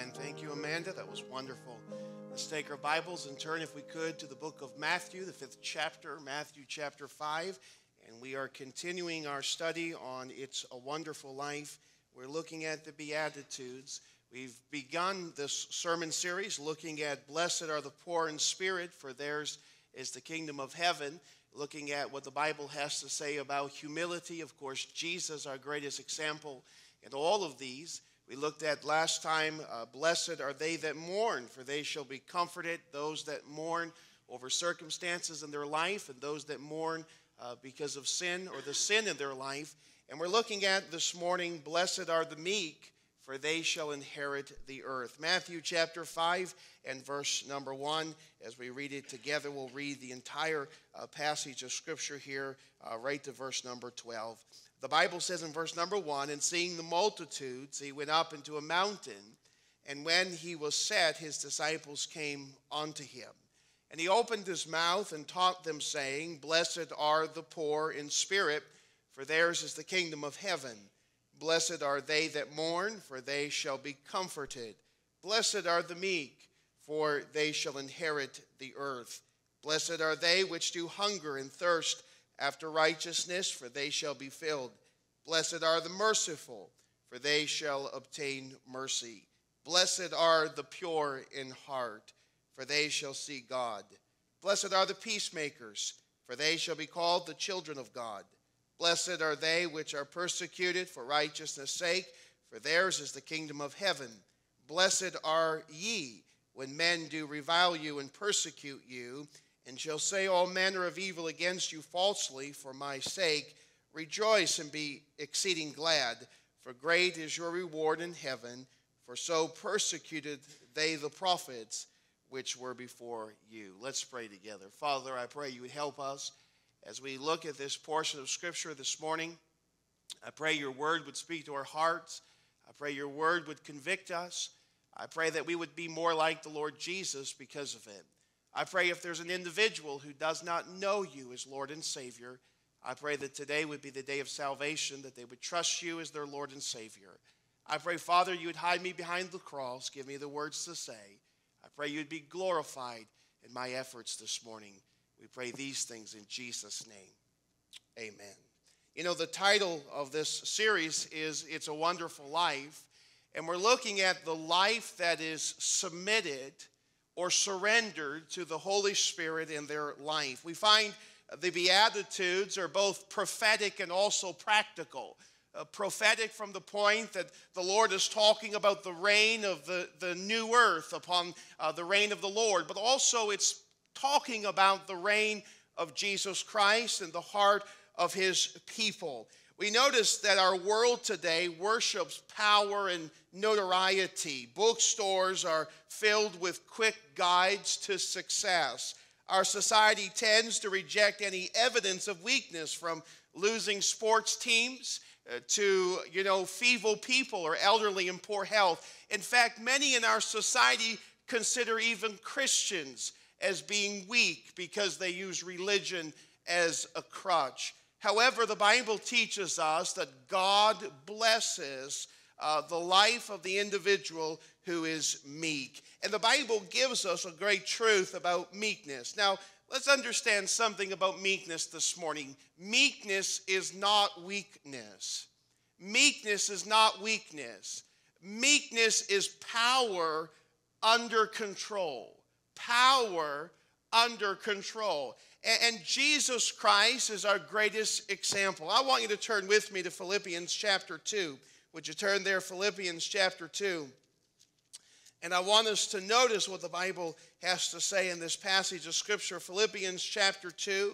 Amen. Thank you, Amanda. That was wonderful. Let's take our Bibles and turn, if we could, to the book of Matthew, the fifth chapter, Matthew chapter 5. And we are continuing our study on It's a Wonderful Life. We're looking at the Beatitudes. We've begun this sermon series looking at Blessed are the poor in spirit, for theirs is the kingdom of heaven. Looking at what the Bible has to say about humility. Of course, Jesus, our greatest example in all of these. We looked at last time, uh, blessed are they that mourn, for they shall be comforted. Those that mourn over circumstances in their life, and those that mourn uh, because of sin or the sin in their life. And we're looking at this morning, blessed are the meek, for they shall inherit the earth. Matthew chapter 5 and verse number 1. As we read it together, we'll read the entire uh, passage of Scripture here, uh, right to verse number 12. The Bible says in verse number one, and seeing the multitudes, he went up into a mountain, and when he was set, his disciples came unto him. And he opened his mouth and taught them, saying, Blessed are the poor in spirit, for theirs is the kingdom of heaven. Blessed are they that mourn, for they shall be comforted. Blessed are the meek, for they shall inherit the earth. Blessed are they which do hunger and thirst after righteousness, for they shall be filled. Blessed are the merciful, for they shall obtain mercy. Blessed are the pure in heart, for they shall see God. Blessed are the peacemakers, for they shall be called the children of God. Blessed are they which are persecuted for righteousness' sake, for theirs is the kingdom of heaven. Blessed are ye when men do revile you and persecute you and shall say all manner of evil against you falsely for my sake. Rejoice and be exceeding glad, for great is your reward in heaven, for so persecuted they the prophets which were before you. Let's pray together. Father, I pray you would help us as we look at this portion of Scripture this morning. I pray your word would speak to our hearts. I pray your word would convict us. I pray that we would be more like the Lord Jesus because of it. I pray if there's an individual who does not know you as Lord and Savior, I pray that today would be the day of salvation, that they would trust you as their Lord and Savior. I pray, Father, you would hide me behind the cross, give me the words to say. I pray you'd be glorified in my efforts this morning. We pray these things in Jesus' name. Amen. You know, the title of this series is It's a Wonderful Life, and we're looking at the life that is submitted or surrendered to the Holy Spirit in their life. We find the Beatitudes are both prophetic and also practical. Uh, prophetic from the point that the Lord is talking about the reign of the, the new earth upon uh, the reign of the Lord, but also it's talking about the reign of Jesus Christ in the heart of his people. We notice that our world today worships power and notoriety. Bookstores are filled with quick guides to success. Our society tends to reject any evidence of weakness from losing sports teams uh, to, you know, feeble people or elderly and poor health. In fact, many in our society consider even Christians as being weak because they use religion as a crutch. However, the Bible teaches us that God blesses uh, the life of the individual who is meek. And the Bible gives us a great truth about meekness. Now, let's understand something about meekness this morning. Meekness is not weakness. Meekness is not weakness. Meekness is power under control. Power under control. And Jesus Christ is our greatest example. I want you to turn with me to Philippians chapter 2. Would you turn there, Philippians chapter 2? And I want us to notice what the Bible has to say in this passage of Scripture, Philippians chapter 2.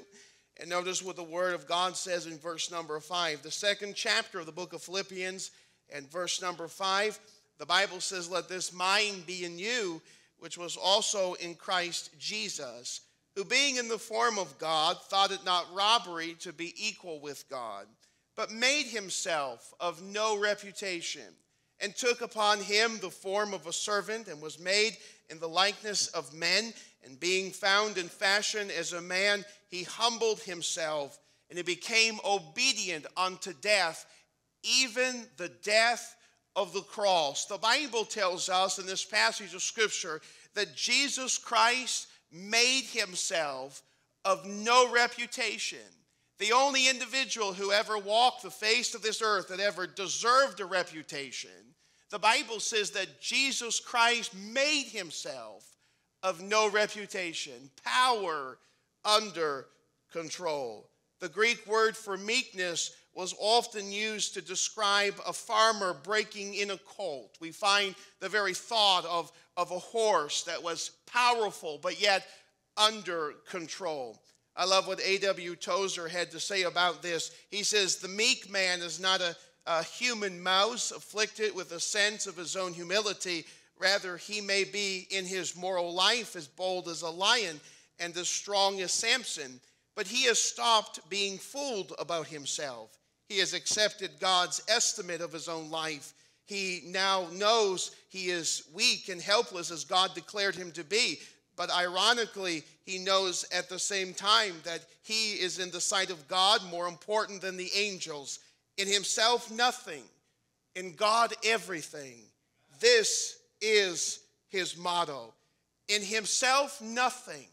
And notice what the Word of God says in verse number 5. The second chapter of the book of Philippians and verse number 5, the Bible says, Let this mind be in you, which was also in Christ Jesus who being in the form of God thought it not robbery to be equal with God, but made himself of no reputation, and took upon him the form of a servant, and was made in the likeness of men. And being found in fashion as a man, he humbled himself, and he became obedient unto death, even the death of the cross. The Bible tells us in this passage of Scripture that Jesus Christ made himself of no reputation. The only individual who ever walked the face of this earth that ever deserved a reputation. The Bible says that Jesus Christ made himself of no reputation, power under control. The Greek word for meekness was often used to describe a farmer breaking in a colt. We find the very thought of, of a horse that was powerful but yet under control. I love what A.W. Tozer had to say about this. He says, The meek man is not a, a human mouse afflicted with a sense of his own humility. Rather, he may be in his moral life as bold as a lion and as strong as Samson, but he has stopped being fooled about himself. He has accepted God's estimate of his own life. He now knows he is weak and helpless as God declared him to be. But ironically, he knows at the same time that he is in the sight of God more important than the angels. In himself, nothing. In God, everything. This is his motto. In himself, nothing.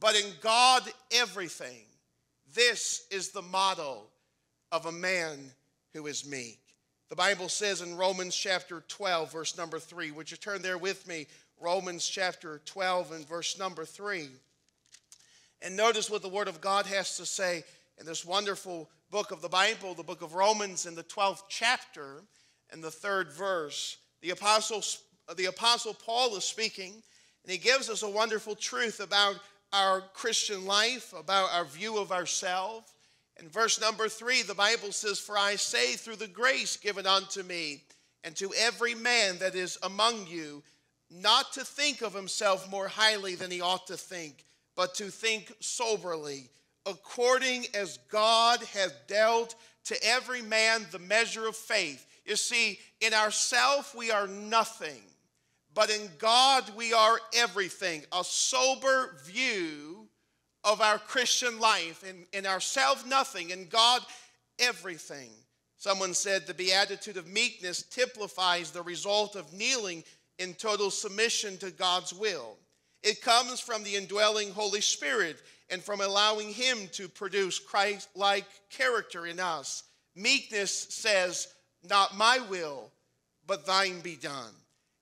But in God, everything. This is the motto of a man who is meek. The Bible says in Romans chapter 12, verse number 3, would you turn there with me? Romans chapter 12 and verse number 3. And notice what the Word of God has to say in this wonderful book of the Bible, the book of Romans, in the 12th chapter and the third verse. The Apostle, uh, the Apostle Paul is speaking, and he gives us a wonderful truth about our Christian life, about our view of ourselves. In verse number three, the Bible says, For I say, through the grace given unto me, and to every man that is among you, not to think of himself more highly than he ought to think, but to think soberly, according as God hath dealt to every man the measure of faith. You see, in ourself we are nothing, but in God we are everything. A sober view of our Christian life, in, in ourselves, nothing, in God, everything. Someone said the beatitude of meekness typifies the result of kneeling in total submission to God's will. It comes from the indwelling Holy Spirit and from allowing Him to produce Christ like character in us. Meekness says, Not my will, but thine be done.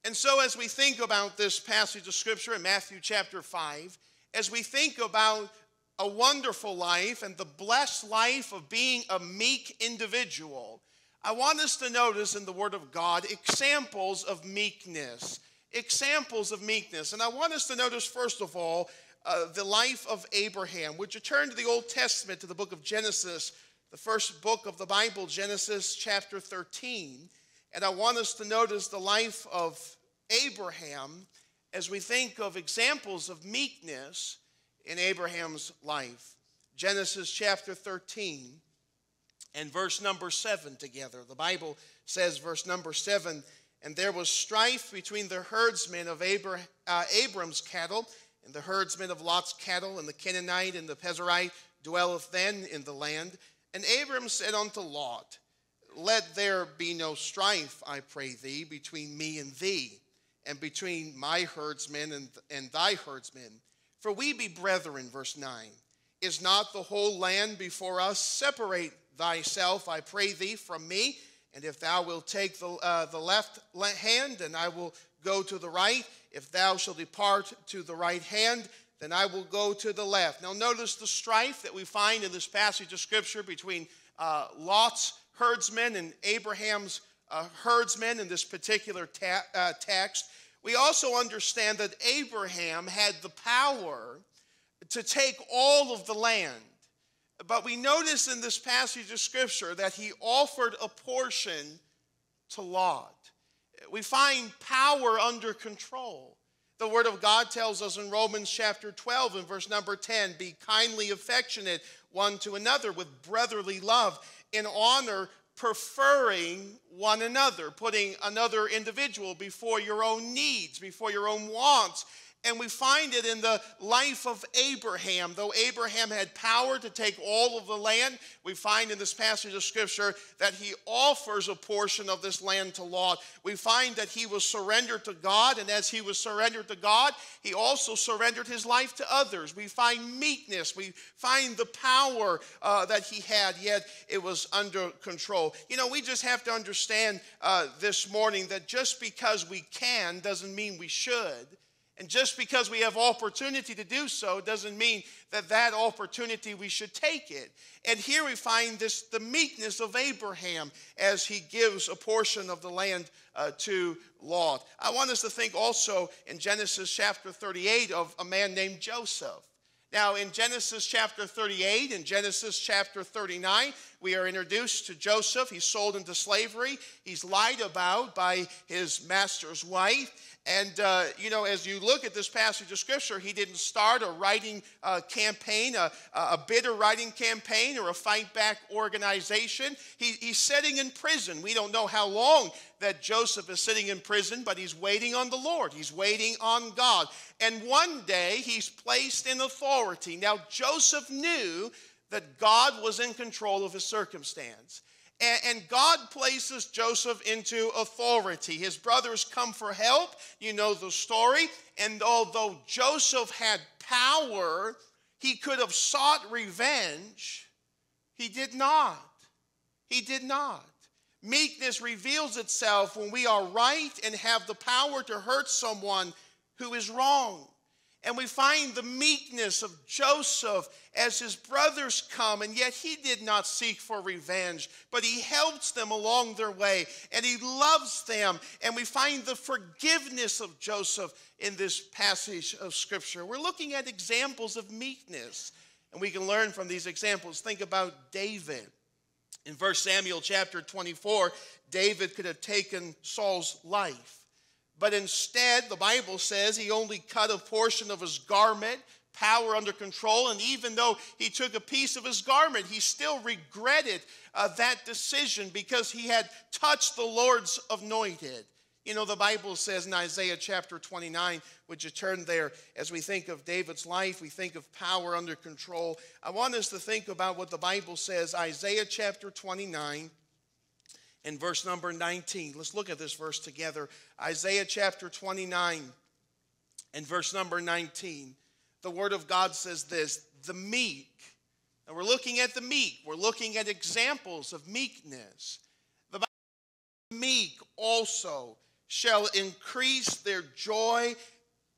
And so, as we think about this passage of Scripture in Matthew chapter 5, as we think about a wonderful life and the blessed life of being a meek individual, I want us to notice in the Word of God examples of meekness. Examples of meekness. And I want us to notice, first of all, uh, the life of Abraham. Would you turn to the Old Testament, to the book of Genesis, the first book of the Bible, Genesis chapter 13? And I want us to notice the life of Abraham as we think of examples of meekness in Abraham's life. Genesis chapter 13 and verse number 7 together. The Bible says, verse number 7 And there was strife between the herdsmen of Abra- uh, Abram's cattle and the herdsmen of Lot's cattle, and the Canaanite and the Perizzite dwelleth then in the land. And Abram said unto Lot, Let there be no strife, I pray thee, between me and thee and between my herdsmen and, and thy herdsmen. For we be brethren, verse 9. Is not the whole land before us? Separate thyself, I pray thee, from me. And if thou wilt take the, uh, the left hand, and I will go to the right. If thou shalt depart to the right hand, then I will go to the left. Now, notice the strife that we find in this passage of Scripture between uh, Lot's herdsmen and Abraham's uh, herdsmen in this particular ta- uh, text. We also understand that Abraham had the power to take all of the land. But we notice in this passage of Scripture that he offered a portion to Lot. We find power under control. The Word of God tells us in Romans chapter 12 and verse number 10 be kindly affectionate one to another with brotherly love, in honor preferring one another, putting another individual before your own needs, before your own wants. And we find it in the life of Abraham. Though Abraham had power to take all of the land, we find in this passage of Scripture that he offers a portion of this land to Lot. We find that he was surrendered to God, and as he was surrendered to God, he also surrendered his life to others. We find meekness, we find the power uh, that he had, yet it was under control. You know, we just have to understand uh, this morning that just because we can doesn't mean we should. And just because we have opportunity to do so doesn't mean that that opportunity we should take it. And here we find this the meekness of Abraham as he gives a portion of the land uh, to Lot. I want us to think also in Genesis chapter 38 of a man named Joseph. Now, in Genesis chapter 38 and Genesis chapter 39, we are introduced to Joseph. He's sold into slavery. He's lied about by his master's wife. And, uh, you know, as you look at this passage of Scripture, he didn't start a writing uh, campaign, a, a bitter writing campaign, or a fight back organization. He, he's sitting in prison. We don't know how long that Joseph is sitting in prison, but he's waiting on the Lord. He's waiting on God. And one day he's placed in authority. Now, Joseph knew that God was in control of his circumstance. And, God places Joseph into authority. His brothers come for help. You know the story. And although Joseph had power, he could have sought revenge. He did not. He did not. Meekness reveals itself when we are right and have the power to hurt someone who is wrong. And we find the meekness of Joseph as his brothers come, and yet he did not seek for revenge, but he helps them along their way, and he loves them. And we find the forgiveness of Joseph in this passage of Scripture. We're looking at examples of meekness, and we can learn from these examples. Think about David. In 1 Samuel chapter 24, David could have taken Saul's life. But instead, the Bible says he only cut a portion of his garment, power under control. And even though he took a piece of his garment, he still regretted uh, that decision because he had touched the Lord's anointed. You know, the Bible says in Isaiah chapter 29, would you turn there as we think of David's life, we think of power under control. I want us to think about what the Bible says, Isaiah chapter 29 and verse number 19. Let's look at this verse together. Isaiah chapter 29 and verse number 19. The word of God says this the meek. And we're looking at the meek, we're looking at examples of meekness. The meek also shall increase their joy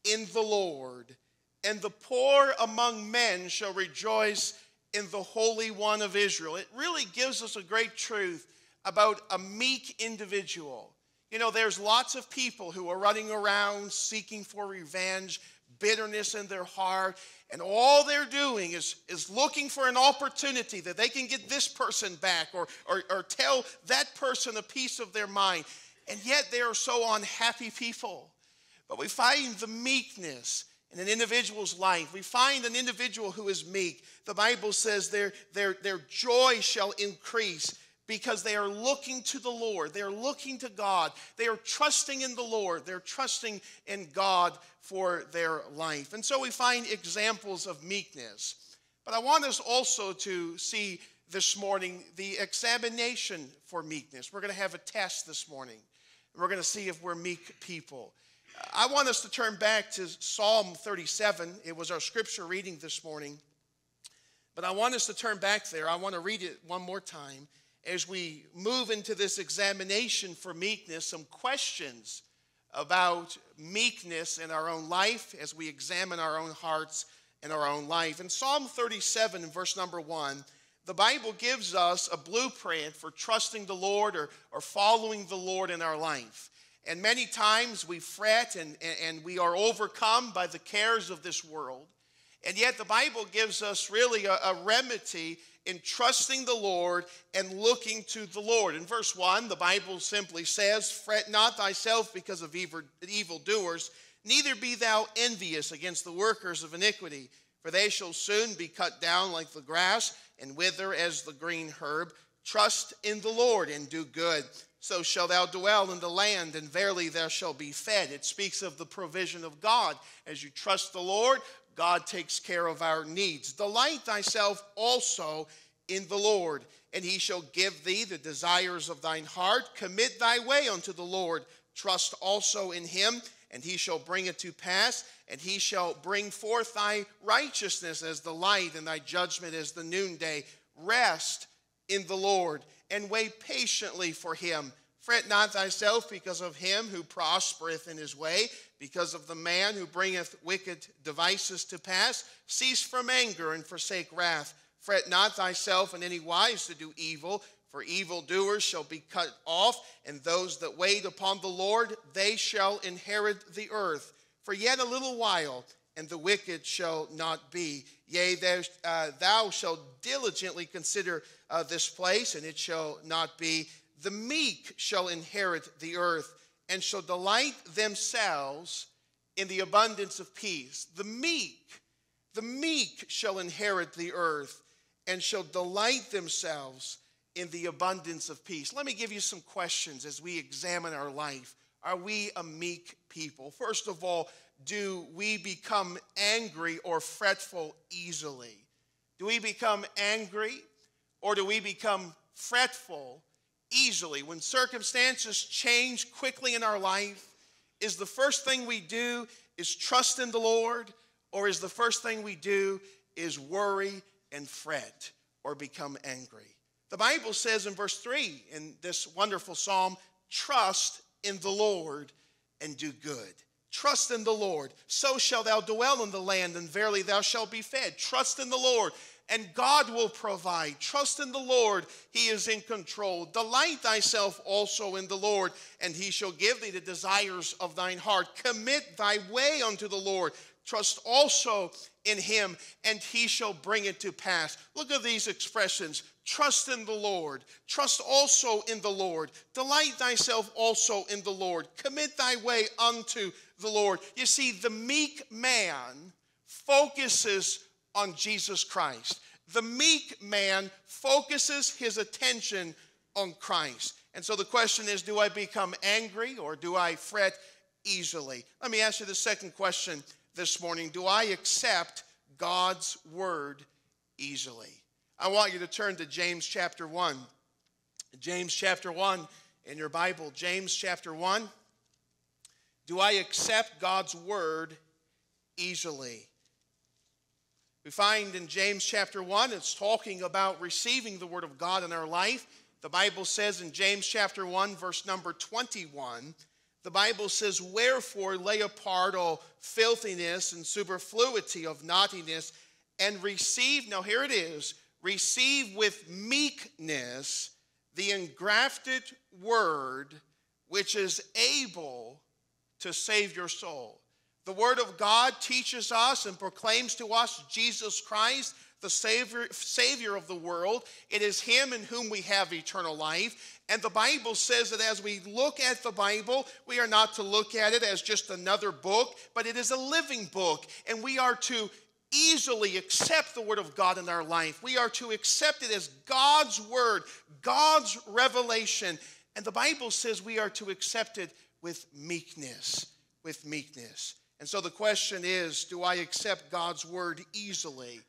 in the Lord, and the poor among men shall rejoice in the Holy One of Israel. It really gives us a great truth about a meek individual. You know, there's lots of people who are running around seeking for revenge, bitterness in their heart, and all they're doing is, is looking for an opportunity that they can get this person back or, or, or tell that person a piece of their mind. And yet they are so unhappy people. But we find the meekness in an individual's life. We find an individual who is meek. The Bible says their, their, their joy shall increase because they are looking to the Lord. They are looking to God. They are trusting in the Lord. They're trusting in God for their life. And so we find examples of meekness. But I want us also to see this morning the examination for meekness. We're going to have a test this morning. We're going to see if we're meek people. I want us to turn back to Psalm 37. It was our scripture reading this morning. But I want us to turn back there. I want to read it one more time as we move into this examination for meekness, some questions about meekness in our own life as we examine our own hearts and our own life. In Psalm 37, verse number one, the Bible gives us a blueprint for trusting the Lord or, or following the Lord in our life. And many times we fret and, and we are overcome by the cares of this world. And yet the Bible gives us really a, a remedy in trusting the Lord and looking to the Lord. In verse 1, the Bible simply says, Fret not thyself because of evil, evildoers, neither be thou envious against the workers of iniquity, for they shall soon be cut down like the grass and wither as the green herb. Trust in the Lord and do good. So shall thou dwell in the land, and verily thou shalt be fed. It speaks of the provision of God. As you trust the Lord, God takes care of our needs. Delight thyself also in the Lord, and he shall give thee the desires of thine heart. Commit thy way unto the Lord. Trust also in him, and he shall bring it to pass. And he shall bring forth thy righteousness as the light, and thy judgment as the noonday. Rest in the Lord and wait patiently for him. Fret not thyself because of him who prospereth in his way, because of the man who bringeth wicked devices to pass. Cease from anger and forsake wrath. Fret not thyself in any wise to do evil, for evildoers shall be cut off, and those that wait upon the Lord, they shall inherit the earth. For yet a little while, and the wicked shall not be. Yea, thou, uh, thou shalt diligently consider uh, this place, and it shall not be. The meek shall inherit the earth, and shall delight themselves in the abundance of peace. The meek, the meek shall inherit the earth, and shall delight themselves in the abundance of peace. Let me give you some questions as we examine our life. Are we a meek people? First of all, do we become angry or fretful easily? Do we become angry or do we become fretful easily? When circumstances change quickly in our life, is the first thing we do is trust in the Lord or is the first thing we do is worry and fret or become angry? The Bible says in verse 3 in this wonderful psalm, trust in the Lord and do good. Trust in the Lord, so shall thou dwell in the land, and verily thou shalt be fed. Trust in the Lord, and God will provide. Trust in the Lord, he is in control. Delight thyself also in the Lord, and he shall give thee the desires of thine heart. Commit thy way unto the Lord. Trust also in him, and he shall bring it to pass. Look at these expressions Trust in the Lord. Trust also in the Lord. Delight thyself also in the Lord. Commit thy way unto the Lord. You see, the meek man focuses on Jesus Christ. The meek man focuses his attention on Christ. And so the question is do I become angry or do I fret easily? Let me ask you the second question this morning Do I accept God's word easily? I want you to turn to James chapter 1. James chapter 1 in your Bible. James chapter 1. Do I accept God's word easily? We find in James chapter 1, it's talking about receiving the word of God in our life. The Bible says in James chapter 1, verse number 21, the Bible says, Wherefore lay apart all filthiness and superfluity of naughtiness, and receive, now here it is, receive with meekness the engrafted word which is able to save your soul. The word of God teaches us and proclaims to us Jesus Christ, the Savior, Savior of the world. It is Him in whom we have eternal life. And the Bible says that as we look at the Bible, we are not to look at it as just another book, but it is a living book. And we are to easily accept the Word of God in our life. We are to accept it as God's Word, God's revelation. And the Bible says we are to accept it with meekness, with meekness. And so the question is do I accept God's Word easily?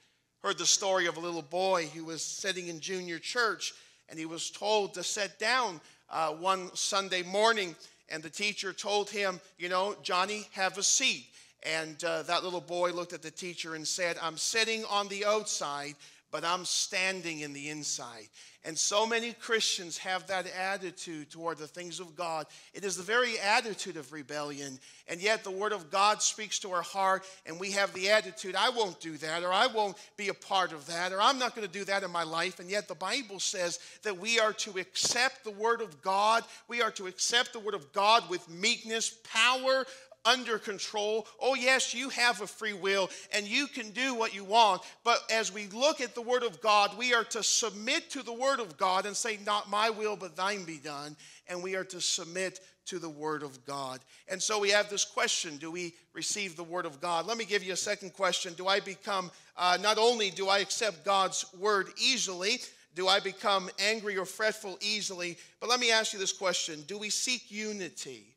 Heard the story of a little boy who was sitting in junior church and he was told to sit down uh, one Sunday morning. And the teacher told him, You know, Johnny, have a seat. And uh, that little boy looked at the teacher and said, I'm sitting on the outside, but I'm standing in the inside. And so many Christians have that attitude toward the things of God. It is the very attitude of rebellion. And yet the Word of God speaks to our heart, and we have the attitude, I won't do that, or I won't be a part of that, or I'm not going to do that in my life. And yet the Bible says that we are to accept the Word of God. We are to accept the Word of God with meekness, power, under control. Oh, yes, you have a free will and you can do what you want. But as we look at the Word of God, we are to submit to the Word of God and say, Not my will, but thine be done. And we are to submit to the Word of God. And so we have this question Do we receive the Word of God? Let me give you a second question. Do I become, uh, not only do I accept God's Word easily, Do I become angry or fretful easily? But let me ask you this question Do we seek unity?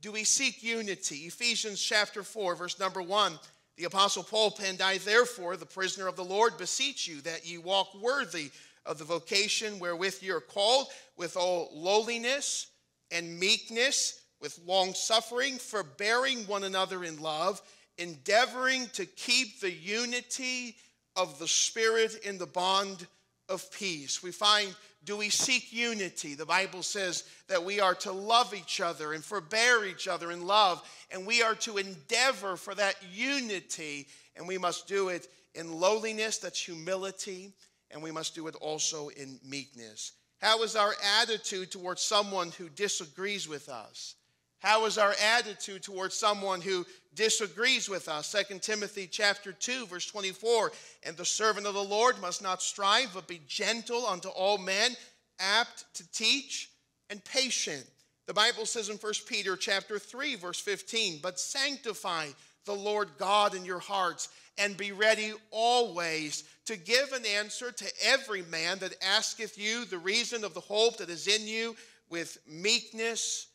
Do we seek unity? Ephesians chapter 4, verse number 1. The Apostle Paul penned, I therefore, the prisoner of the Lord, beseech you that ye walk worthy of the vocation wherewith ye are called, with all lowliness and meekness, with long suffering, forbearing one another in love, endeavoring to keep the unity of the Spirit in the bond of peace. We find, do we seek unity? The Bible says that we are to love each other and forbear each other in love, and we are to endeavor for that unity, and we must do it in lowliness, that's humility, and we must do it also in meekness. How is our attitude towards someone who disagrees with us? How is our attitude towards someone who disagrees with us? 2 Timothy chapter 2 verse 24, and the servant of the Lord must not strive but be gentle unto all men, apt to teach and patient. The Bible says in 1 Peter chapter 3 verse 15, but sanctify the Lord God in your hearts and be ready always to give an answer to every man that asketh you the reason of the hope that is in you with meekness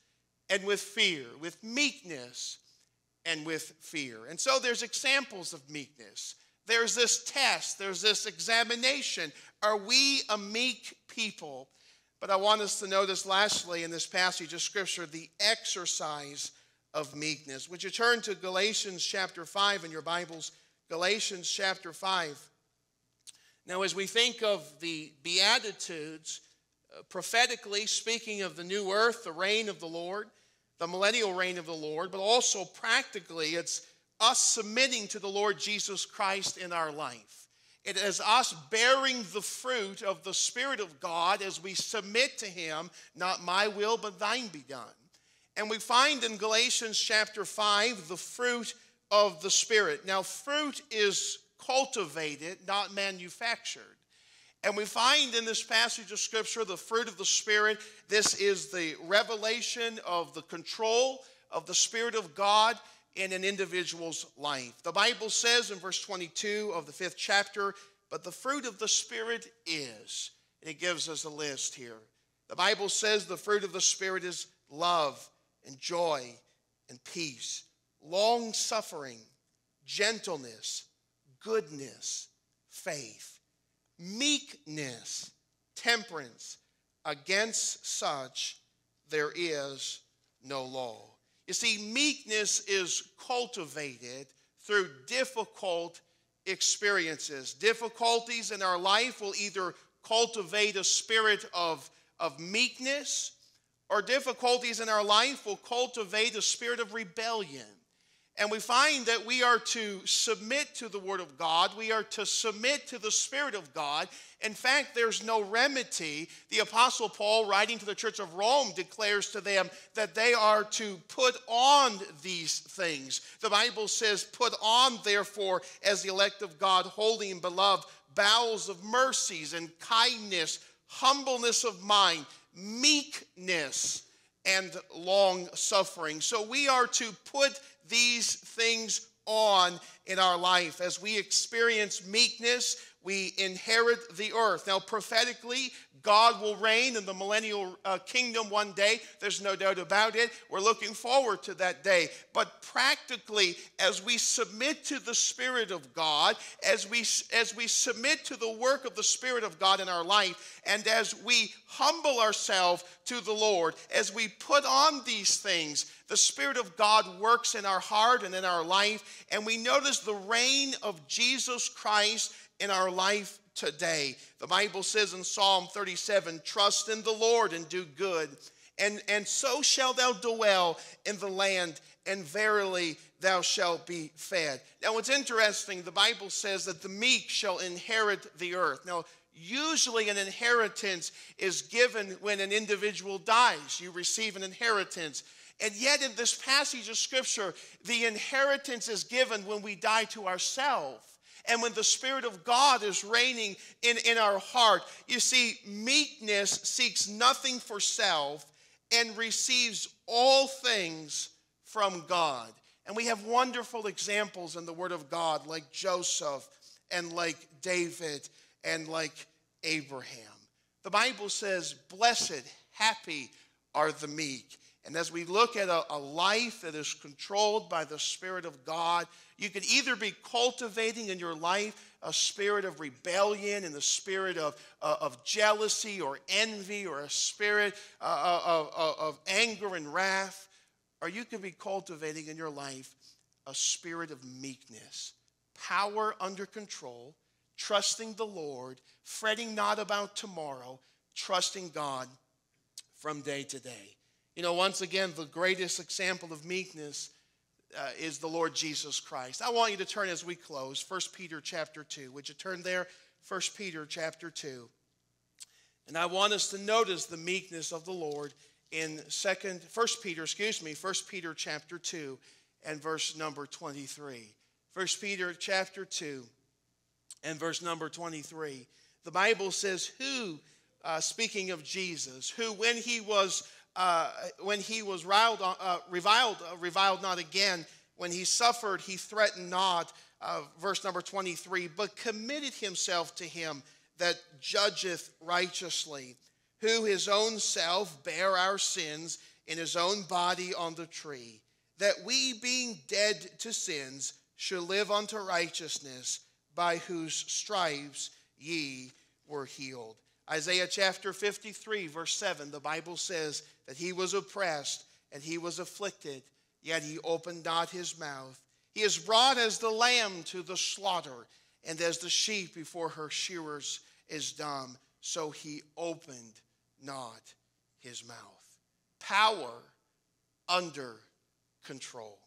and with fear, with meekness and with fear. And so there's examples of meekness. There's this test, there's this examination. Are we a meek people? But I want us to notice, lastly, in this passage of Scripture, the exercise of meekness. Would you turn to Galatians chapter 5 in your Bibles? Galatians chapter 5. Now, as we think of the Beatitudes, Uh, prophetically speaking of the new earth, the reign of the Lord, the millennial reign of the Lord, but also practically, it's us submitting to the Lord Jesus Christ in our life. It is us bearing the fruit of the Spirit of God as we submit to Him, not my will, but thine be done. And we find in Galatians chapter 5 the fruit of the Spirit. Now, fruit is cultivated, not manufactured. And we find in this passage of Scripture the fruit of the Spirit. This is the revelation of the control of the Spirit of God in an individual's life. The Bible says in verse 22 of the fifth chapter, but the fruit of the Spirit is, and it gives us a list here. The Bible says the fruit of the Spirit is love and joy and peace, long suffering, gentleness, goodness, faith meekness, temperance. Against such there is no law. You see, meekness is cultivated through difficult experiences. Difficulties in our life will either cultivate a spirit of, of meekness, or difficulties in our life will cultivate a spirit of rebellion. And we find that we are to submit to the Word of God. We are to submit to the Spirit of God. In fact, there's no remedy. The Apostle Paul, writing to the Church of Rome, declares to them that they are to put on these things. The Bible says, Put on, therefore, as the elect of God, holy and beloved, bowels of mercies and kindness, humbleness of mind, meekness, and long suffering. So we are to put these things on in our life. As we experience meekness, we inherit the earth. Now, prophetically, God will reign in the millennial uh, kingdom one day. There's no doubt about it. We're looking forward to that day. But practically, as we submit to the Spirit of God, as we, as we submit to the work of the Spirit of God in our life, and as we humble ourselves to the Lord, as we put on these things, the Spirit of God works in our heart and in our life, and we notice the reign of Jesus Christ in our life today. The Bible says in Psalm 37 Trust in the Lord and do good, and, and so shall thou dwell in the land, and verily thou shalt be fed. Now, it's interesting, the Bible says that the meek shall inherit the earth. Now, usually an inheritance is given when an individual dies, you receive an inheritance. And yet, in this passage of Scripture, the inheritance is given when we die to ourselves. And when the Spirit of God is reigning in, in our heart, you see, meekness seeks nothing for self and receives all things from God. And we have wonderful examples in the Word of God, like Joseph and like David and like Abraham. The Bible says, Blessed, happy are the meek. And as we look at a, a, life that is controlled by the Spirit of God, you could either be cultivating in your life a spirit of rebellion and the spirit of, uh, of jealousy or envy or a spirit uh, uh of, of, of anger and wrath, or you could be cultivating in your life a spirit of meekness, power under control, trusting the Lord, fretting not about tomorrow, trusting God from day to day. You know, once again, the greatest example of meekness uh, is the Lord Jesus Christ. I want you to turn as we close, 1 Peter chapter 2. Would you turn there? 1 Peter chapter 2. And I want us to notice the meekness of the Lord in second, 1 Peter, excuse me, 1 Peter chapter 2 and verse number 23. 1 Peter chapter 2 and verse number 23. The Bible says, Who, uh, speaking of Jesus, who when he was uh, when he was riled, uh, reviled, uh, reviled not again, when he suffered, he threatened not, uh, verse number 23, but committed himself to him that judgeth righteously, who his own self bare our sins in his own body on the tree, that we, being dead to sins, should live unto righteousness, by whose stripes ye were healed. Isaiah chapter 53, verse 7, the Bible says that he was oppressed and he was afflicted, yet he opened not his mouth. He is brought as the lamb to the slaughter, and as the sheep before her shearers is dumb, so he opened not his mouth. Power under control,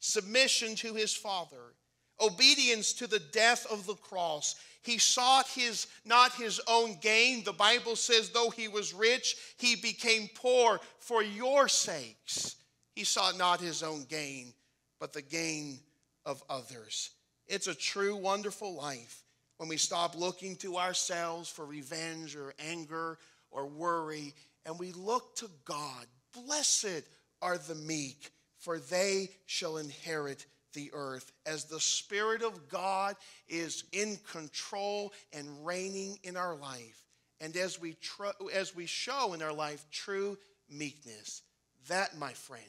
submission to his Father, obedience to the death of the cross. He sought his not his own gain. The Bible says though he was rich, he became poor for your sakes. He sought not his own gain, but the gain of others. It's a true wonderful life when we stop looking to ourselves for revenge or anger or worry and we look to God. Blessed are the meek, for they shall inherit the earth as the Spirit of God is in control and reigning in our life. And as we, tr- as we show in our life true meekness, that, my friend,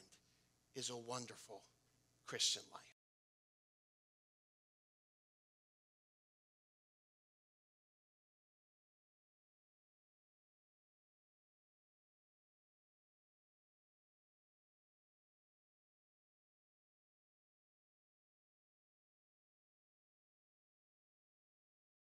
is a wonderful Christian life.